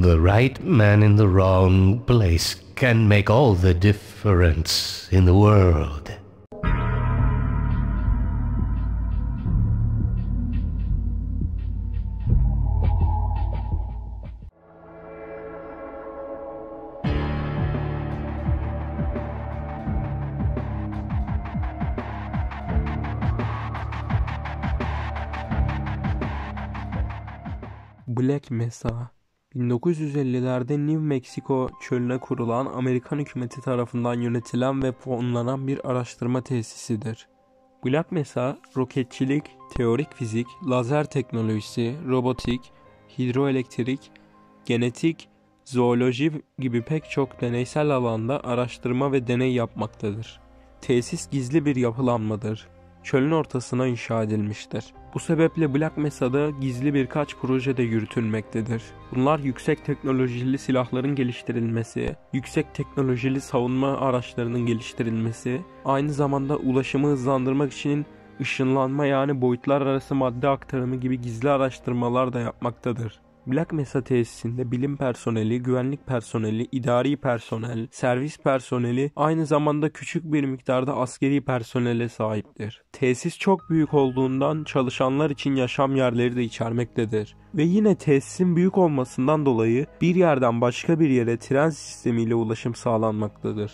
The right man in the wrong place can make all the difference in the world. Black Mesa 1950'lerde New Mexico çölüne kurulan Amerikan hükümeti tarafından yönetilen ve fonlanan bir araştırma tesisidir. Black Mesa, roketçilik, teorik fizik, lazer teknolojisi, robotik, hidroelektrik, genetik, zooloji gibi pek çok deneysel alanda araştırma ve deney yapmaktadır. Tesis gizli bir yapılanmadır çölün ortasına inşa edilmiştir. Bu sebeple Black Mesa'da gizli birkaç proje de yürütülmektedir. Bunlar yüksek teknolojili silahların geliştirilmesi, yüksek teknolojili savunma araçlarının geliştirilmesi, aynı zamanda ulaşımı hızlandırmak için ışınlanma yani boyutlar arası madde aktarımı gibi gizli araştırmalar da yapmaktadır. Black Mesa tesisinde bilim personeli, güvenlik personeli, idari personel, servis personeli aynı zamanda küçük bir miktarda askeri personele sahiptir. Tesis çok büyük olduğundan çalışanlar için yaşam yerleri de içermektedir. Ve yine tesisin büyük olmasından dolayı bir yerden başka bir yere tren sistemiyle ulaşım sağlanmaktadır.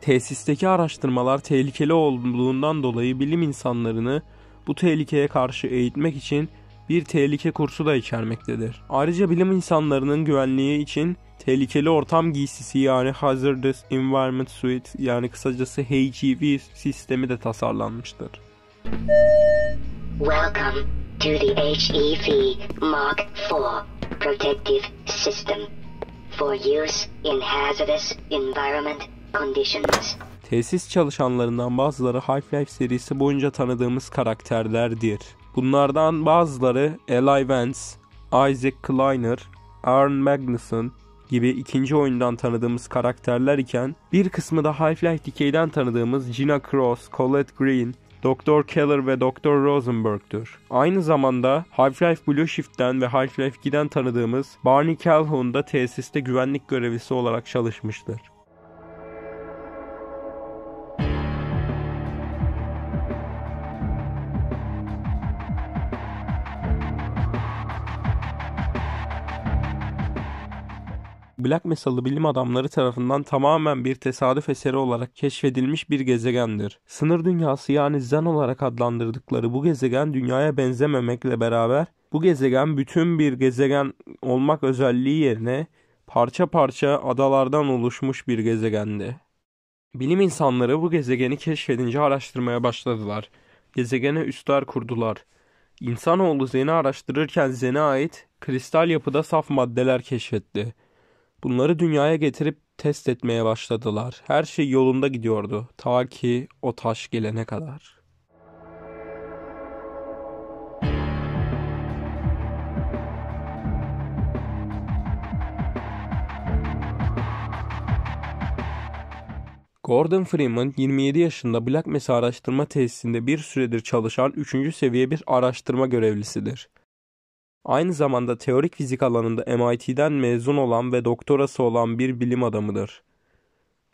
Tesisteki araştırmalar tehlikeli olduğundan dolayı bilim insanlarını bu tehlikeye karşı eğitmek için bir tehlike kursu da içermektedir. Ayrıca bilim insanlarının güvenliği için tehlikeli ortam giysisi yani Hazardous Environment Suite yani kısacası HEV sistemi de tasarlanmıştır. Welcome to the HEV Mark IV Protective System for use in hazardous environment conditions. Tesis çalışanlarından bazıları Half-Life serisi boyunca tanıdığımız karakterlerdir. Bunlardan bazıları Eli Vance, Isaac Kleiner, Aaron Magnuson gibi ikinci oyundan tanıdığımız karakterler iken bir kısmı da Half-Life Decay'den tanıdığımız Gina Cross, Colette Green, Dr. Keller ve Dr. Rosenberg'tür. Aynı zamanda Half-Life Blue Shift'ten ve Half-Life 2'den tanıdığımız Barney Calhoun da tesiste güvenlik görevlisi olarak çalışmıştır. Black Mesa'lı bilim adamları tarafından tamamen bir tesadüf eseri olarak keşfedilmiş bir gezegendir. Sınır dünyası yani Zen olarak adlandırdıkları bu gezegen dünyaya benzememekle beraber bu gezegen bütün bir gezegen olmak özelliği yerine parça parça adalardan oluşmuş bir gezegendi. Bilim insanları bu gezegeni keşfedince araştırmaya başladılar. Gezegene üstler kurdular. İnsanoğlu Zen'i araştırırken Zen'e ait kristal yapıda saf maddeler keşfetti. Bunları dünyaya getirip test etmeye başladılar. Her şey yolunda gidiyordu. Ta ki o taş gelene kadar. Gordon Freeman 27 yaşında Black Mesa araştırma tesisinde bir süredir çalışan 3. seviye bir araştırma görevlisidir. Aynı zamanda teorik fizik alanında MIT'den mezun olan ve doktorası olan bir bilim adamıdır.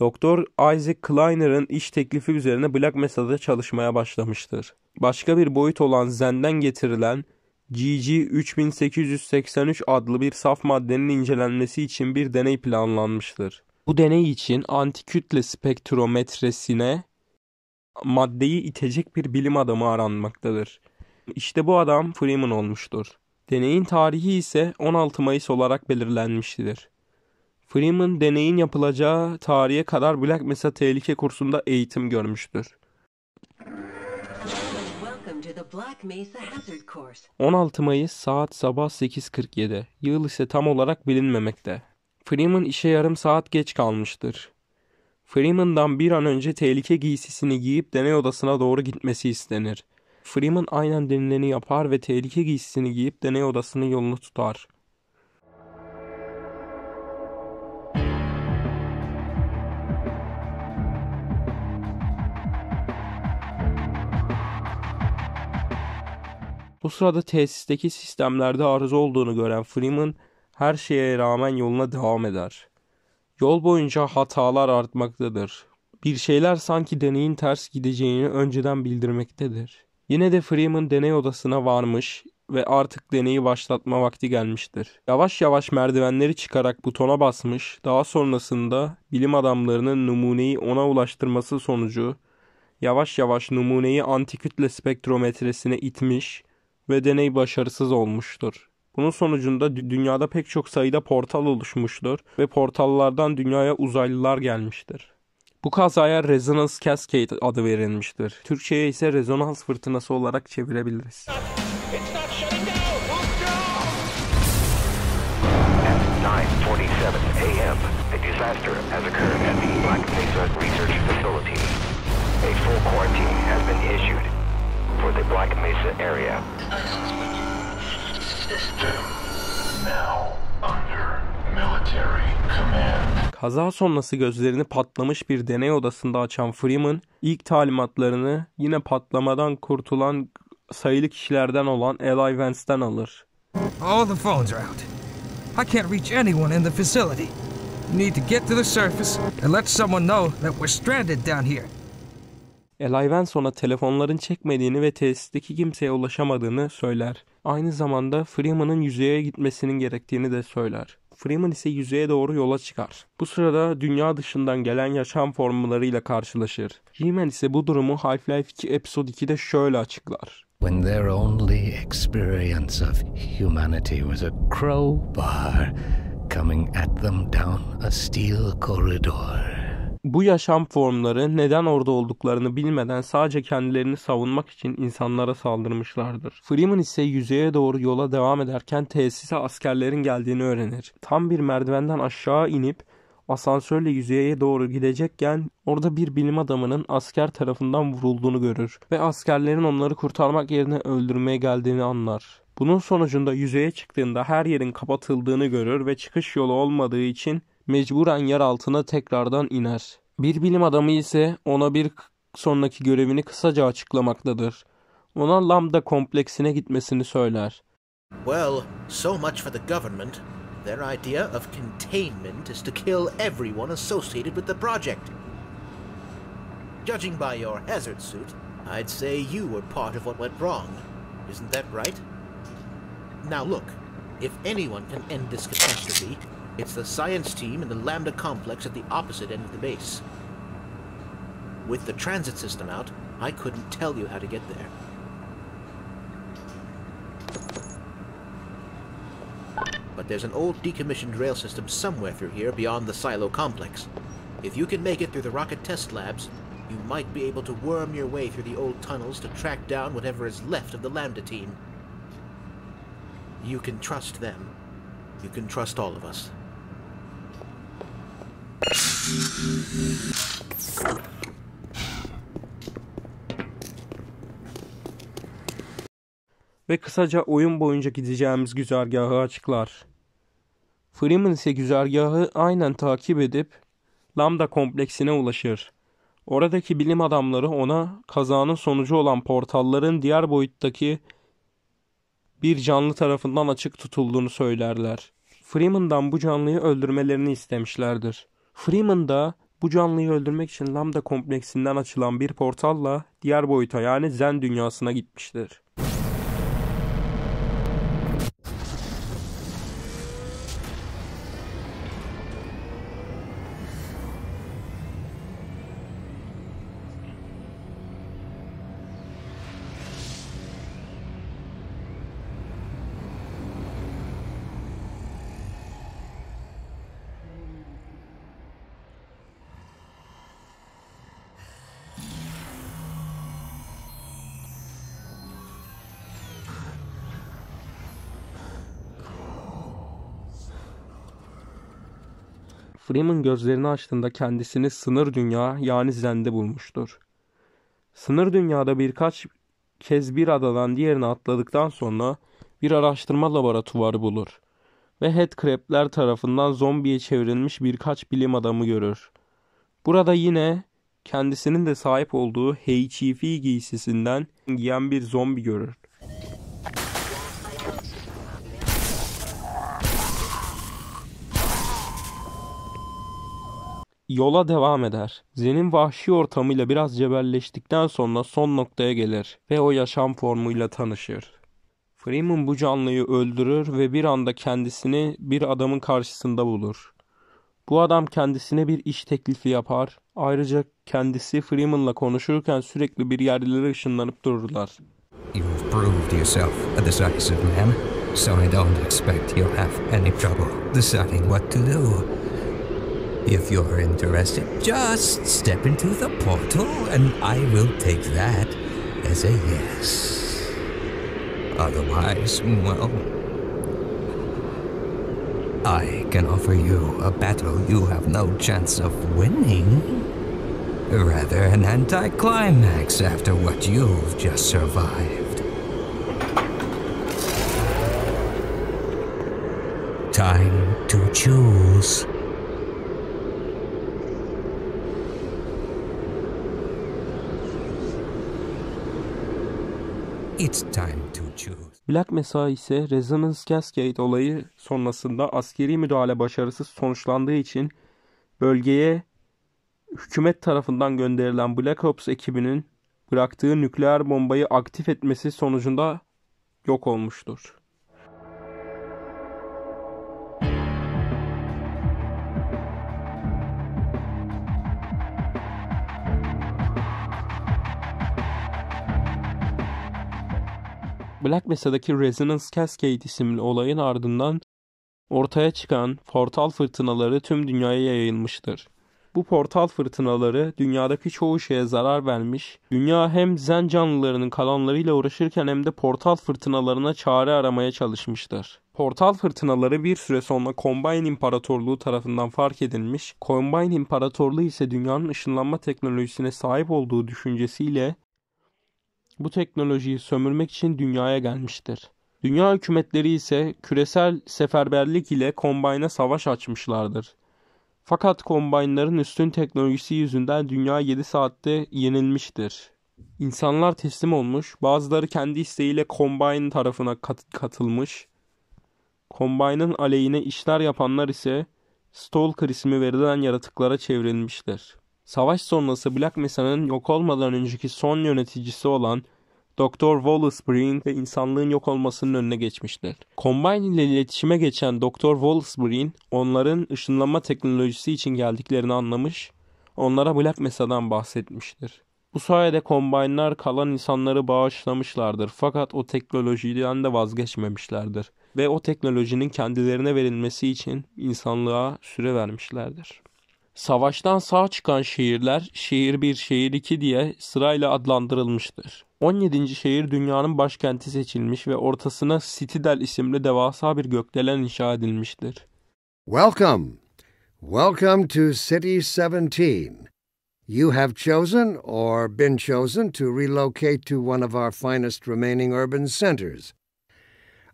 Doktor Isaac Kleiner'ın iş teklifi üzerine Black Mesa'da çalışmaya başlamıştır. Başka bir boyut olan Zen'den getirilen GG 3883 adlı bir saf maddenin incelenmesi için bir deney planlanmıştır. Bu deney için antikütle spektrometresine maddeyi itecek bir bilim adamı aranmaktadır. İşte bu adam Freeman olmuştur. Deneyin tarihi ise 16 Mayıs olarak belirlenmiştir. Freeman deneyin yapılacağı tarihe kadar Black Mesa tehlike kursunda eğitim görmüştür. 16 Mayıs saat sabah 8.47. Yıl ise tam olarak bilinmemekte. Freeman işe yarım saat geç kalmıştır. Freeman'dan bir an önce tehlike giysisini giyip deney odasına doğru gitmesi istenir. Freeman aynen denileni yapar ve tehlike giysisini giyip deney odasının yolunu tutar. Bu sırada tesisteki sistemlerde arıza olduğunu gören Freeman her şeye rağmen yoluna devam eder. Yol boyunca hatalar artmaktadır. Bir şeyler sanki deneyin ters gideceğini önceden bildirmektedir. Yine de Freeman deney odasına varmış ve artık deneyi başlatma vakti gelmiştir. Yavaş yavaş merdivenleri çıkarak butona basmış, daha sonrasında bilim adamlarının numuneyi ona ulaştırması sonucu yavaş yavaş numuneyi antikütle spektrometresine itmiş ve deney başarısız olmuştur. Bunun sonucunda dünyada pek çok sayıda portal oluşmuştur ve portallardan dünyaya uzaylılar gelmiştir. Bu kazaya Resonance Cascade adı verilmiştir. Türkçe'ye ise rezonans fırtınası olarak çevirebiliriz. A full quarantine has been issued for the Black Mesa area. System now under military command. Kaza sonrası gözlerini patlamış bir deney odasında açan Freeman ilk talimatlarını yine patlamadan kurtulan sayılı kişilerden olan Eli Vance'den alır. All the phones are out. I can't reach anyone in the facility. You need to get to the surface and let someone know that we're stranded down here. Eli Vance ona telefonların çekmediğini ve tesisteki kimseye ulaşamadığını söyler. Aynı zamanda Freeman'ın yüzeye gitmesinin gerektiğini de söyler. Freeman ise yüzeye doğru yola çıkar. Bu sırada dünya dışından gelen yaşam formlarıyla karşılaşır. He-Man ise bu durumu Half-Life 2 Episode 2'de şöyle açıklar. When their only experience of humanity was a crowbar coming at them down a steel corridor. Bu yaşam formları neden orada olduklarını bilmeden sadece kendilerini savunmak için insanlara saldırmışlardır. Freeman ise yüzeye doğru yola devam ederken tesise askerlerin geldiğini öğrenir. Tam bir merdivenden aşağı inip asansörle yüzeye doğru gidecekken orada bir bilim adamının asker tarafından vurulduğunu görür ve askerlerin onları kurtarmak yerine öldürmeye geldiğini anlar. Bunun sonucunda yüzeye çıktığında her yerin kapatıldığını görür ve çıkış yolu olmadığı için mecburen yer altına tekrardan iner. Bir bilim adamı ise ona bir sonraki görevini kısaca açıklamaktadır. Ona lambda kompleksine gitmesini söyler. Well, so much for the government. Their idea of containment is to kill everyone associated with the project. Judging by your hazard suit, I'd say you were part of what went wrong. Isn't that right? Now look, if anyone can end this catastrophe, It's the science team in the Lambda complex at the opposite end of the base. With the transit system out, I couldn't tell you how to get there. But there's an old decommissioned rail system somewhere through here beyond the silo complex. If you can make it through the rocket test labs, you might be able to worm your way through the old tunnels to track down whatever is left of the Lambda team. You can trust them. You can trust all of us. Ve kısaca oyun boyunca gideceğimiz güzergahı açıklar. Freeman ise güzergahı aynen takip edip Lambda kompleksine ulaşır. Oradaki bilim adamları ona kazanın sonucu olan portalların diğer boyuttaki bir canlı tarafından açık tutulduğunu söylerler. Freeman'dan bu canlıyı öldürmelerini istemişlerdir. Freeman da bu canlıyı öldürmek için Lambda kompleksinden açılan bir portalla diğer boyuta yani Zen dünyasına gitmiştir. Freeman gözlerini açtığında kendisini sınır dünya yani Zen'de bulmuştur. Sınır dünyada birkaç kez bir adadan diğerine atladıktan sonra bir araştırma laboratuvarı bulur ve headcrab'ler tarafından zombiye çevrilmiş birkaç bilim adamı görür. Burada yine kendisinin de sahip olduğu HEV giysisinden giyen bir zombi görür. Yola devam eder. Zen'in vahşi ortamıyla biraz cebelleştikten sonra son noktaya gelir ve o yaşam formuyla tanışır. Freeman bu canlıyı öldürür ve bir anda kendisini bir adamın karşısında bulur. Bu adam kendisine bir iş teklifi yapar. Ayrıca kendisi Freeman'la konuşurken sürekli bir yerlere ışınlanıp dururlar. You've proved yourself a decisive man, so I don't expect you'll have any trouble deciding what to do. If you're interested, just step into the portal and I will take that as a yes. Otherwise, well, I can offer you a battle you have no chance of winning. Rather an anticlimax after what you've just survived. Time to choose. It's time to choose. Black Mesa ise Resonance Cascade olayı sonrasında askeri müdahale başarısız sonuçlandığı için bölgeye hükümet tarafından gönderilen Black Ops ekibinin bıraktığı nükleer bombayı aktif etmesi sonucunda yok olmuştur. Black Mesa'daki Resonance Cascade isimli olayın ardından ortaya çıkan portal fırtınaları tüm dünyaya yayılmıştır. Bu portal fırtınaları dünyadaki çoğu şeye zarar vermiş, dünya hem zen canlılarının kalanlarıyla uğraşırken hem de portal fırtınalarına çare aramaya çalışmıştır. Portal fırtınaları bir süre sonra Combine İmparatorluğu tarafından fark edilmiş, Combine İmparatorluğu ise dünyanın ışınlanma teknolojisine sahip olduğu düşüncesiyle bu teknolojiyi sömürmek için dünyaya gelmiştir. Dünya hükümetleri ise küresel seferberlik ile Combine'a savaş açmışlardır. Fakat Combine'ların üstün teknolojisi yüzünden dünya 7 saatte yenilmiştir. İnsanlar teslim olmuş, bazıları kendi isteğiyle Combine tarafına kat- katılmış. Combine'ın aleyhine işler yapanlar ise Stalker ismi verilen yaratıklara çevrilmiştir. Savaş sonrası Black Mesa'nın yok olmadan önceki son yöneticisi olan Dr. Wallace Breen ve insanlığın yok olmasının önüne geçmiştir. Combine ile iletişime geçen Dr. Wallace Breen onların ışınlanma teknolojisi için geldiklerini anlamış, onlara Black Mesa'dan bahsetmiştir. Bu sayede Combine'lar kalan insanları bağışlamışlardır fakat o teknolojiden de vazgeçmemişlerdir ve o teknolojinin kendilerine verilmesi için insanlığa süre vermişlerdir. Savaştan sağ çıkan şehirler şehir 1, şehir 2 diye sırayla adlandırılmıştır. 17. şehir dünyanın başkenti seçilmiş ve ortasına Citadel isimli devasa bir gökdelen inşa edilmiştir. Welcome. Welcome to City 17. You have chosen or been chosen to relocate to one of our finest remaining urban centers.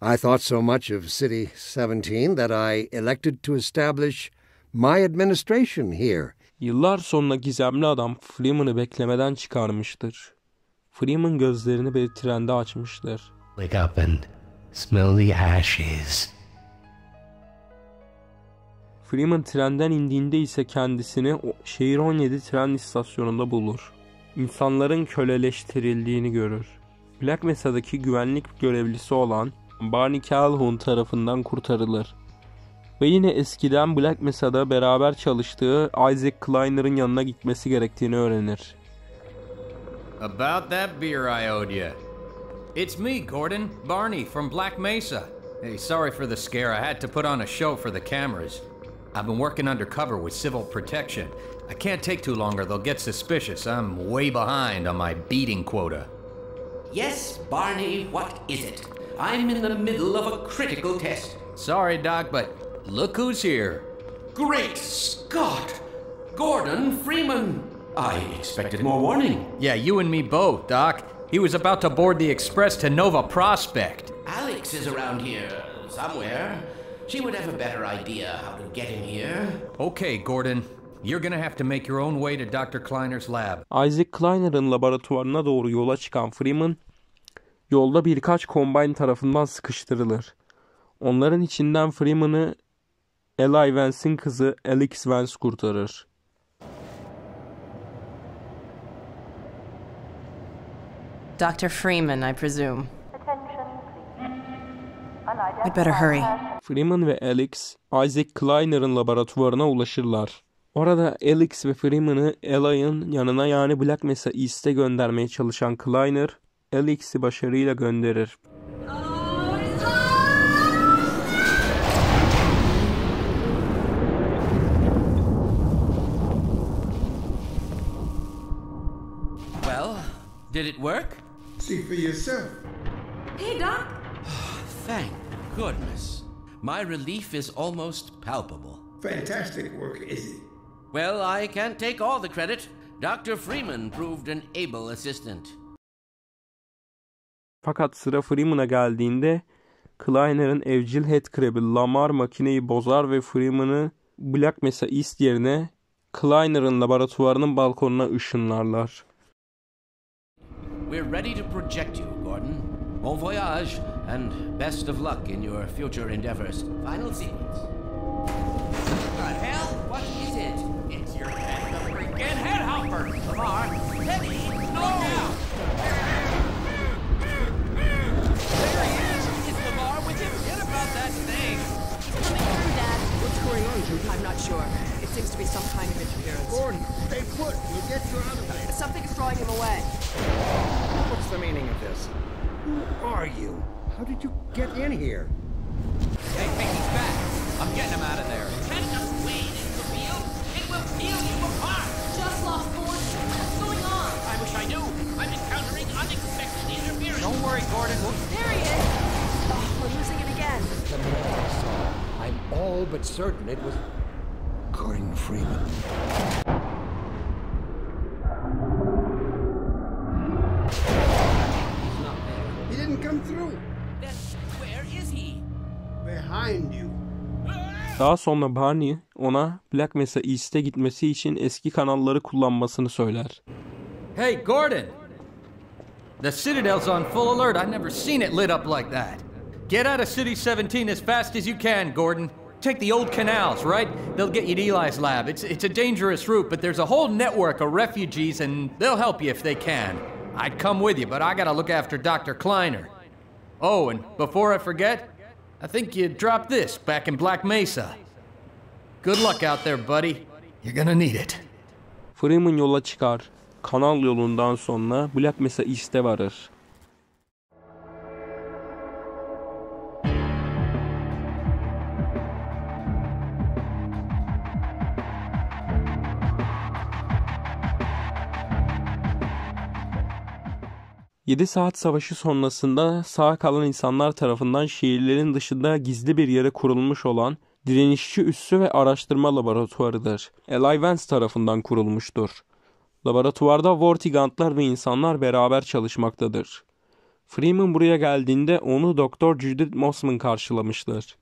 I thought so much of City 17 that I elected to establish my administration here. Yıllar sonra gizemli adam Freeman'ı beklemeden çıkarmıştır. Freeman gözlerini bir trende açmıştır. Wake up and smell the ashes. Freeman trenden indiğinde ise kendisini o- şehir 17 tren istasyonunda bulur. İnsanların köleleştirildiğini görür. Black Mesa'daki güvenlik görevlisi olan Barney Calhoun tarafından kurtarılır. Ve yine eskiden Black Mesa'da beraber çalıştığı Isaac Kleiner'ın yanına gitmesi gerektiğini öğrenir. About that beer I owed you. It's me, Gordon, Barney from Black Mesa. Hey, sorry for the scare. I had to put on a show for the cameras. I've been working undercover with civil protection. I can't take too long or they'll get suspicious. I'm way behind on my beating quota. Yes, Barney, what is it? I'm in the middle of a critical test. Sorry, Doc, but look who's here. Great Scott! Gordon Freeman! I expected more warning. Yeah, you and me both, Doc. He was about to board the express to Nova Prospect. Alex is around here somewhere. She would have a better idea how to get him here. Okay, Gordon. You're gonna have to make your own way to Dr. Kleiner's lab. Isaac Kleiner'ın laboratuvarına doğru yola çıkan Freeman, yolda birkaç kombine tarafından sıkıştırılır. Onların içinden Freeman'ı Eli Vance'in kızı Alex Vance kurtarır. Dr. Freeman, I presume. We'd better hurry. Freeman ve Alex, Isaac Kleiner'ın laboratuvarına ulaşırlar. Orada Alex ve Freeman'ı Eli'nin yanına yani Black Mesa East'e göndermeye çalışan Kleiner, Alex'i başarıyla gönderir. Did it work? See for yourself. Hey, Doc. Thank goodness. My relief is almost palpable. Fantastic work, is it? Well, I can't take all the credit. Dr. Freeman proved an able assistant. Fakat sıra Freeman'a geldiğinde Kleiner'ın evcil headcrab'i Lamar makineyi bozar ve Freeman'ı Black Mesa East yerine Kleiner'ın laboratuvarının balkonuna ışınlarlar. We're ready to project you, Gordon. Bon voyage, and best of luck in your future endeavors. Final sequence. The hell? What is it? It's your head, the freaking head hopper! Lamar, Teddy, no! Now! There he is! It's Lamar with him! Get about that thing! He's coming through, Dad. What's going on, Judy? I'm not sure. It seems to be some kind of interference. Gordon, stay put. You'll get you out of there. Something's drawing him away. What's the meaning of this? Who are you? How did you get in here? Hey, hey, he's back. I'm getting him out of there. Can just wade into the field? It will peel you apart! Just lost Gordon. What's going on? I wish I knew. I'm encountering unexpected interference. Don't worry, Gordon. We'll There he is. Oh, we're losing it again. The man I saw. I'm all but certain it was Gordon Freeman. He didn't come through. Then where is he? Behind you. Daha sonra Barney ona Black Mesa East'e gitmesi için eski kanalları kullanmasını söyler. Hey, Gordon! The Citadel's on full alert. I've never seen it lit up like that. Get out of City 17 as fast as you can, Gordon. Take the old canals, right? They'll get you to Eli's lab. It's, it's a dangerous route, but there's a whole network of refugees, and they'll help you if they can. I'd come with you, but I gotta look after Dr. Kleiner. Oh, and before I forget, I think you dropped this back in Black Mesa. Good luck out there, buddy. You're gonna need it. Freeman yola çıkar. Kanal yolundan sonra Black Mesa East'e varır. Yedi saat savaşı sonrasında sağ kalan insanlar tarafından şehirlerin dışında gizli bir yere kurulmuş olan direnişçi üssü ve araştırma laboratuvarıdır. Eli Vance tarafından kurulmuştur. Laboratuvarda Vortigantlar ve insanlar beraber çalışmaktadır. Freeman buraya geldiğinde onu Doktor Judith Mossman karşılamıştır.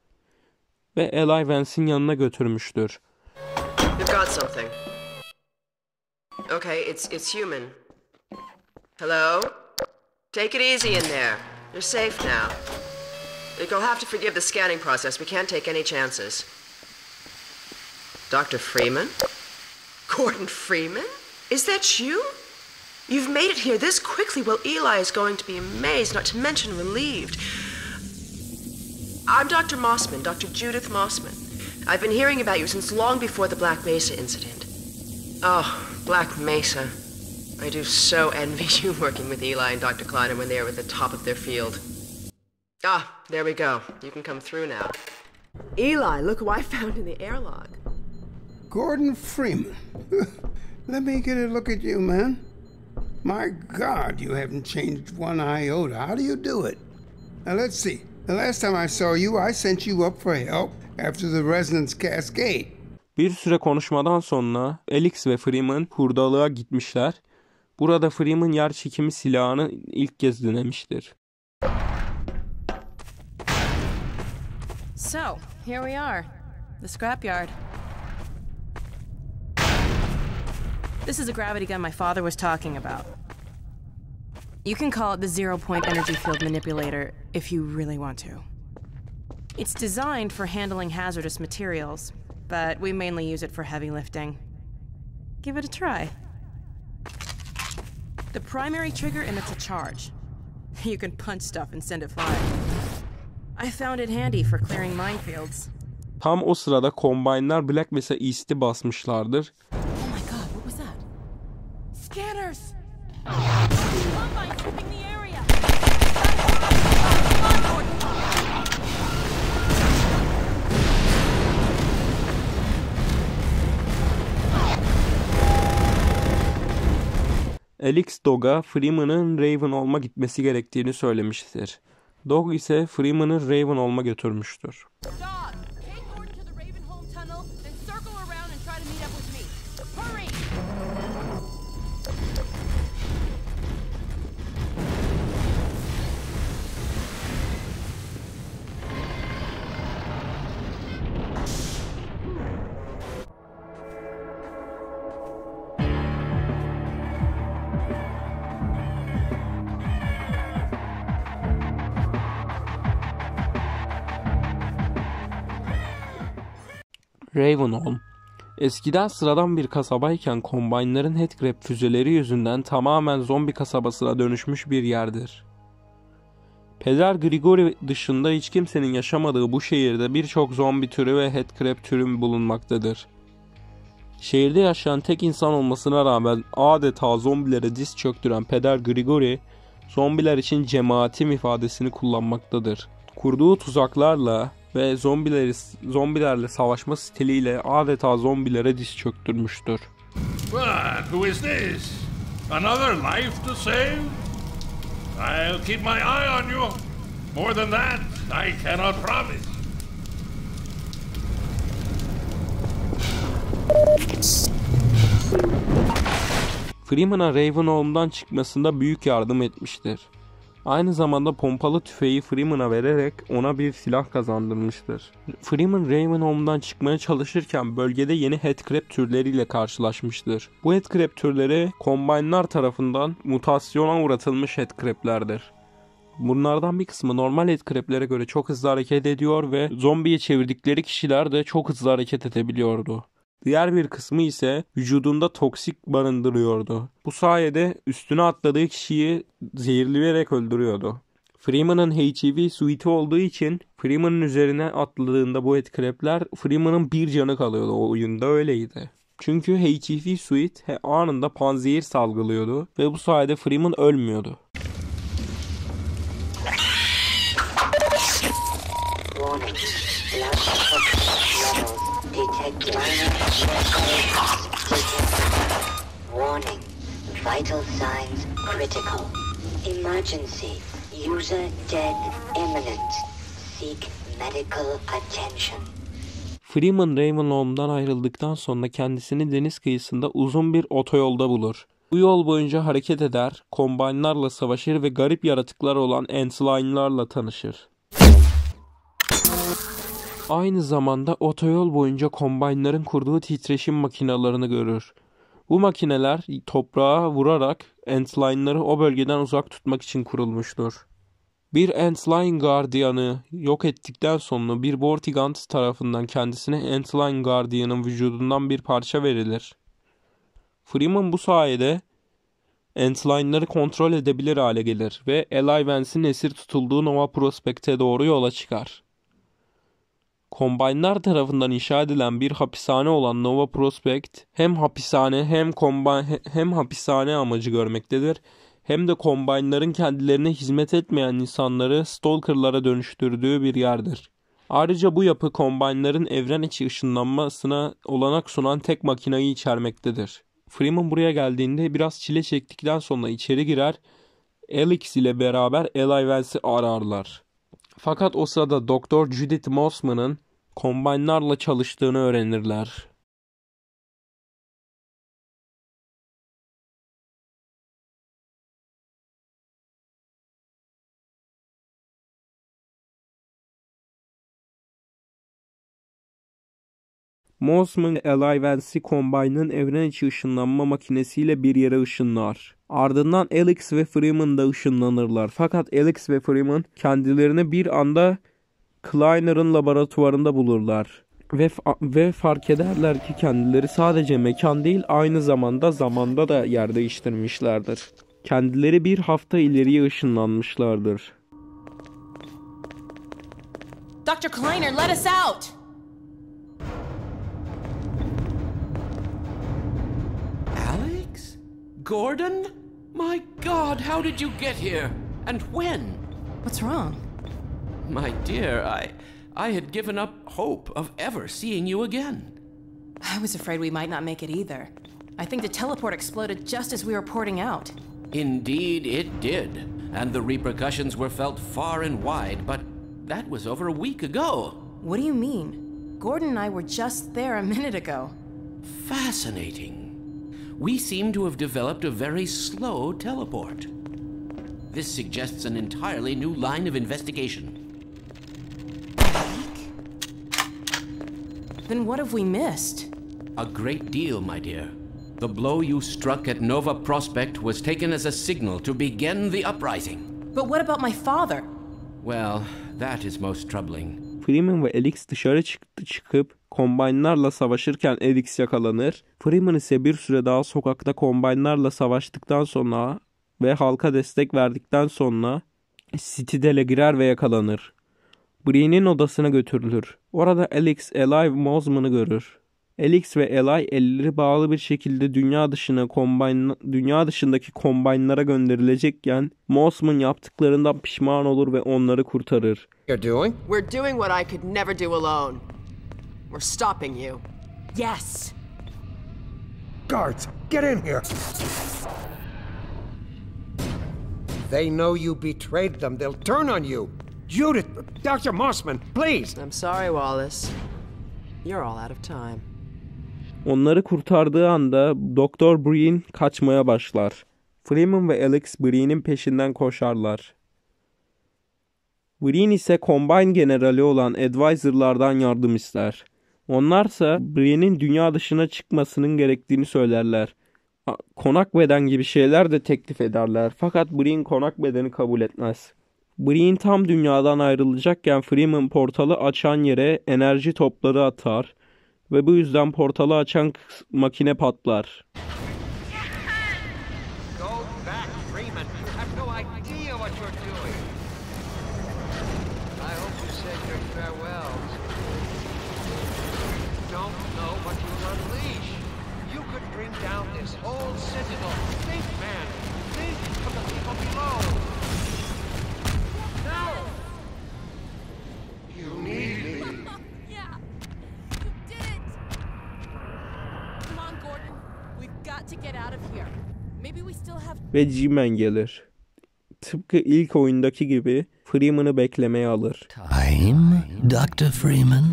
Ve Eli Vance'in yanına götürmüştür. We've got something. Okay, it's it's human. Hello? Take it easy in there. You're safe now. You'll have to forgive the scanning process. We can't take any chances. Dr. Freeman? Gordon Freeman? Is that you? You've made it here this quickly. Well, Eli is going to be amazed, not to mention relieved. I'm Dr. Mossman, Dr. Judith Mossman. I've been hearing about you since long before the Black Mesa incident. Oh, Black Mesa. I do so envy you working with Eli and Dr. Kleiner when they are at the top of their field. Ah, there we go. You can come through now. Eli, look who I found in the airlock. Gordon Freeman. Let me get a look at you, man. My God, you haven't changed one iota. How do you do it? Now, let's see. The last time I saw you, I sent you up for help after the resonance cascade. Bir süre konuşmadan sonra Alex ve Freeman hurdalığa gitmişler. Burada Freeman yer çekimi silahını ilk kez denemiştir. So, here we are. The scrapyard. This is a gravity gun my father was talking about. You can call it the zero point energy field manipulator if you really want to. It's designed for handling hazardous materials, but we mainly use it for heavy lifting. Give it a try. The primary trigger emits a charge. You can punch stuff and send it flying. I found it handy for clearing minefields. Tam o sırada Combine'lar Black Mesa East'i basmışlardır. Alex Dog'a Freeman'ın Raven olma gitmesi gerektiğini söylemiştir. Dog ise Freeman'ı Raven olma götürmüştür. Dog, Ravenholm Eskiden sıradan bir kasabayken Combine'ların Headcrab füzeleri yüzünden tamamen zombi kasabasına dönüşmüş bir yerdir. Peder Grigori dışında hiç kimsenin yaşamadığı bu şehirde birçok zombi türü ve Headcrab türü bulunmaktadır. Şehirde yaşayan tek insan olmasına rağmen adeta zombilere diz çöktüren Peder Grigori, zombiler için cemaatim ifadesini kullanmaktadır. Kurduğu tuzaklarla ve zombileri, zombilerle savaşma stiliyle adeta zombilere diz çöktürmüştür. What? Who is this? Another life to save? I'll keep my eye on you. More than that, I cannot promise. Freeman'a Ravenholm'dan çıkmasında büyük yardım etmiştir. Aynı zamanda pompalı tüfeği Freeman'a vererek ona bir silah kazandırmıştır. Freeman Ravenholm'dan çıkmaya çalışırken bölgede yeni headcrab türleriyle karşılaşmıştır. Bu headcrab türleri Combine'lar tarafından mutasyona uğratılmış headcrab'lerdir. Bunlardan bir kısmı normal headcrab'lere göre çok hızlı hareket ediyor ve zombiye çevirdikleri kişiler de çok hızlı hareket edebiliyordu. Diğer bir kısmı ise vücudunda toksik barındırıyordu. Bu sayede üstüne atladığı kişiyi zehirleyerek öldürüyordu. Freeman'ın HIV suiti olduğu için Freeman'ın üzerine atladığında bu headcrab'ler Freeman'ın bir canı kalıyordu. O oyunda öyleydi. Çünkü HIV suit anında panzehir salgılıyordu ve bu sayede Freeman ölmüyordu. Warning. Levels detect Warning. Vital signs critical. Emergency. User dead imminent. Seek medical attention. Freeman Ravenholm'dan ayrıldıktan sonra kendisini deniz kıyısında uzun bir otoyolda bulur. Bu yol boyunca hareket eder, kombaynlarla savaşır ve garip yaratıklar olan Antline'larla tanışır. Aynı zamanda otoyol boyunca kombaynların kurduğu titreşim makinalarını görür. Bu makineler toprağa vurarak Antline'ları o bölgeden uzak tutmak için kurulmuştur. Bir Antline gardiyanı yok ettikten sonra bir Vortigant tarafından kendisine Antline gardiyanın vücudundan bir parça verilir. Freeman bu sayede Antline'ları kontrol edebilir hale gelir ve Eli Vance'in esir tutulduğu Nova Prospect'e doğru yola çıkar. Combine'lar tarafından inşa edilen bir hapishane olan Nova Prospect hem hapishane hem combine, hem hapishane amacı görmektedir hem de Combine'ların kendilerine hizmet etmeyen insanları Stalker'lara dönüştürdüğü bir yerdir. Ayrıca bu yapı Combine'ların evren içi ışınlanmasına olanak sunan tek makinayı içermektedir. Freeman buraya geldiğinde biraz çile çektikten sonra içeri girer, Alex ile beraber Eli Vance'i ararlar. Fakat o sırada Doktor Judith Mossman'ın kombaynlarla çalıştığını öğrenirler. Mossman Eli Vance'i Combine'ın evren içi ışınlanma makinesiyle bir yere ışınlar. Ardından Alex ve Freeman da ışınlanırlar. Fakat Alex ve Freeman kendilerini bir anda Kleiner'ın laboratuvarında bulurlar. Ve, ve fark ederler ki kendileri sadece mekan değil aynı zamanda zamanda da yer değiştirmişlerdir. Kendileri bir hafta ileriye ışınlanmışlardır. Dr. Kleiner, let us out! Alex? Gordon? My god, how did you get here? And when? What's wrong? My dear, I I had given up hope of ever seeing you again. I was afraid we might not make it either. I think the teleport exploded just as we were porting out. Indeed, it did. And the repercussions were felt far and wide, but that was over a week ago. What do you mean? Gordon and I were just there a minute ago. Fascinating. We seem to have developed a very slow teleport. This suggests an entirely new line of investigation. Then what have we missed? A great deal, my dear. The blow you struck at Nova Prospect was taken as a signal to begin the uprising. But what about my father? Well, that is most troubling. Freeman ve Elix dışarı çıktı çıkıp kombaynlarla savaşırken Elix yakalanır. Freeman ise bir süre daha sokakta kombaynlarla savaştıktan sonra ve halka destek verdikten sonra Citadel'e girer ve yakalanır. Brienne'in odasına götürülür. Orada Alex, Eli ve Mosman'ı görür. Alex ve Eli elleri bağlı bir şekilde dünya dışına kombine, dünya dışındaki kombaynlara gönderilecekken Mosman yaptıklarından pişman olur ve onları kurtarır. You're doing? We're doing what I could never do alone. We're stopping you. Yes. Guards, get in here. They know you betrayed them. They'll turn on you. Judith, Dr. Mossman, please. I'm sorry, Wallace. You're all out of time. Onları kurtardığı anda Doktor Breen kaçmaya başlar. Freeman ve Alex Breen'in peşinden koşarlar. Breen ise Combine generali olan Advisor'lardan yardım ister. Onlarsa Breen'in dünya dışına çıkmasının gerektiğini söylerler. Konak beden gibi şeyler de teklif ederler. Fakat Breen konak bedeni kabul etmez. Breen tam dünyadan ayrılacakken Freeman portalı açan yere enerji topları atar ve bu yüzden portalı açan makine patlar. Ve G-Man gelir. Tıpkı ilk oyundaki gibi Freeman'ı beklemeye alır. Time, Dr. Freeman?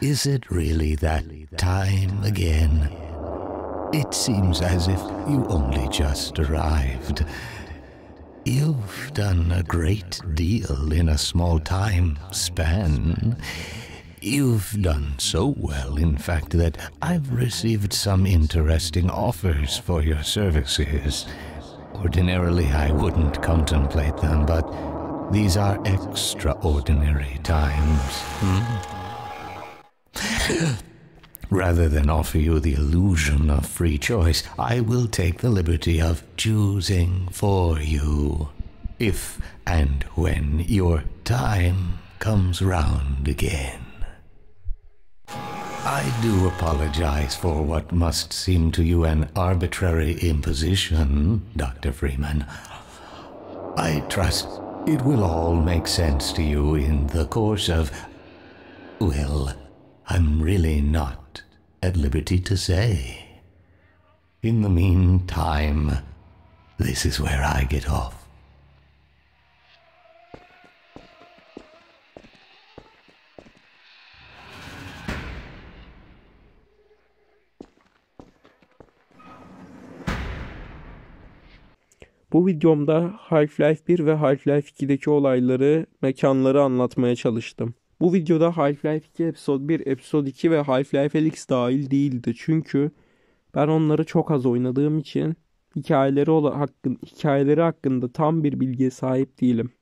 Is it really that time again? It seems as if you only just arrived. You've done a great deal in a small time span. You've done so well, in fact, that I've received some interesting offers for your services. Ordinarily, I wouldn't contemplate them, but these are extraordinary times. hmm? Rather than offer you the illusion of free choice, I will take the liberty of choosing for you. If and when your time comes round again. I do apologize for what must seem to you an arbitrary imposition, Dr. Freeman. I trust it will all make sense to you in the course of. Well, I'm really not at liberty to say. In the meantime, this is where I get off. Bu videomda Half-Life 1 ve Half-Life 2'deki olayları, mekanları anlatmaya çalıştım. Bu videoda Half-Life 2 Episode 1, Episode 2 ve Half-Life Alyx dahil değildi. Çünkü ben onları çok az oynadığım için hikayeleri, hakkın, hikayeleri hakkında tam bir bilgiye sahip değilim.